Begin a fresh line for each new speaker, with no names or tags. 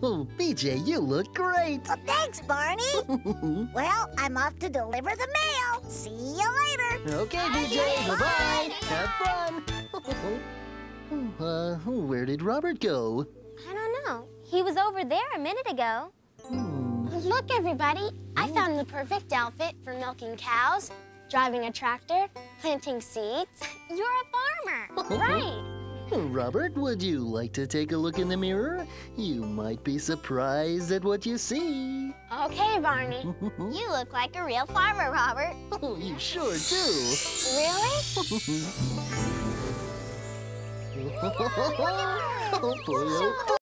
Oh, BJ, you look great.
Well, thanks, Barney. well, I'm off to deliver the mail. See you later.
Okay, BJ, bye-bye. Have fun. uh, where did Robert go?
I don't know. He was over there a minute ago.
Hmm.
Look, everybody. I found the perfect outfit for milking cows, driving a tractor, planting seeds.
You're a farmer.
right.
Robert, would you like to take a look in the mirror? You might be surprised at what you see.
Okay, Barney.
You look like a real farmer, Robert.
Oh, you sure do.
Really?
oh, boy, oh,